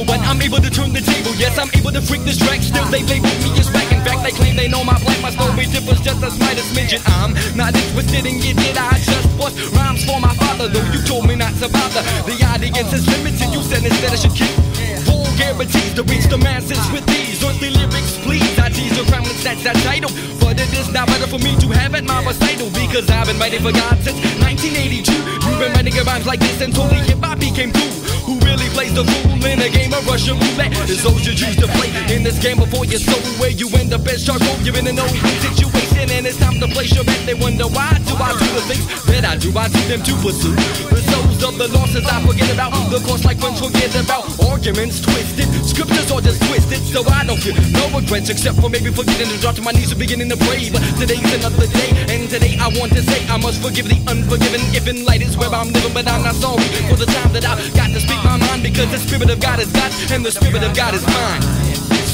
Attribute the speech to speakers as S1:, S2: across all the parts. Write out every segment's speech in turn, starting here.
S1: unstable, but I'm able to turn the table. Yes, I'm able to freak this track. Still, they label me as back. In fact, they claim they know my black. My story differs just as slightest midget. I'm not interested in your did I just bust rhymes for my father, though you told me not to bother. The audience is limited. You said instead I should keep guarantees to reach the masses with these earthly lyrics, please. I tease the crown that's that title, but it is not better for me to have at my recital because I've been writing for God since 1982. You've been writing rhymes like this until the hip hop became cool. Who really plays the fool game of Russian roulette? Is those you choose to play in this game before your soul, where you end up as charcoal. You're in an old it's time to place your bet. They wonder why do I do the things that I do? I see them to pursue the souls of the losses I forget about. The course like friends forget about arguments twisted, scriptures are just twisted. So I don't feel no regrets except for maybe forgetting to drop to my knees and beginning to pray. But today's another day, and today I want to say I must forgive the unforgiven. If in light is where I'm living, but I'm not sorry for the time that I've got to speak my mind because the spirit of God is God and the spirit of God is mine.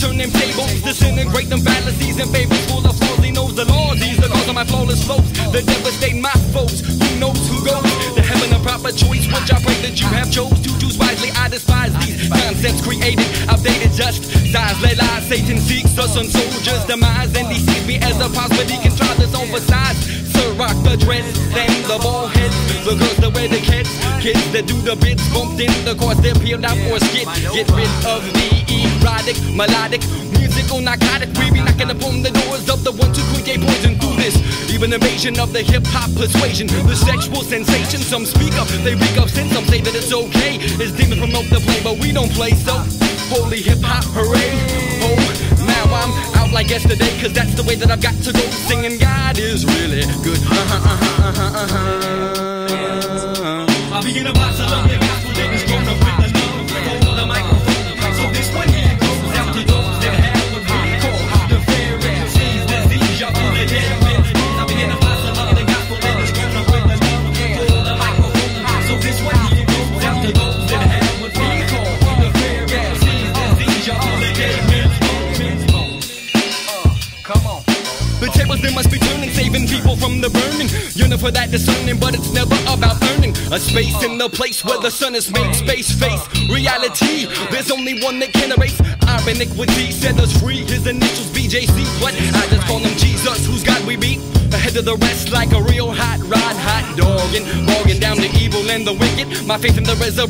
S1: overturn them tables, disintegrate them fallacies and fables full of flaws. He knows the laws, he's the cause of my flawless slopes that devastate my foes. Who knows who goes The heaven? A proper choice, which I pray that you have chose to choose wisely. I despise these concepts created, outdated, just size. Let lie, Satan seeks us on soldiers' demise, and sees me as a he can try this on for. Sir, rock the dreads, then the ball heads, the girls that wear the kids, kids that do the bits, bumped in the course, they're peeled out for a skit. Get rid of the melodic, musical narcotic. We be knocking upon the doors of the ones who create poison through this. Even invasion of the hip hop persuasion, the sexual sensation. Some speak up, they reek of sin. Some say that it's okay. It's demons promote the play, but we don't play so. Holy hip hop, hooray! Oh, now I'm out like yesterday, cause that's the way that I've got to go. Singing God is really good. Uh-huh, uh-huh, uh-huh, uh-huh.
S2: I begin to box up the gospel
S1: Yearning for that discerning, but it's never about earning a space in the place where the sun is made. Space face reality. There's only one that can erase our iniquity. Set us free. His initials BJC, but I just call him Jesus. Whose God we beat? Ahead of the rest, like a real hot rod, hot dog, and bogging down the evil and the wicked. My faith in the resurrection.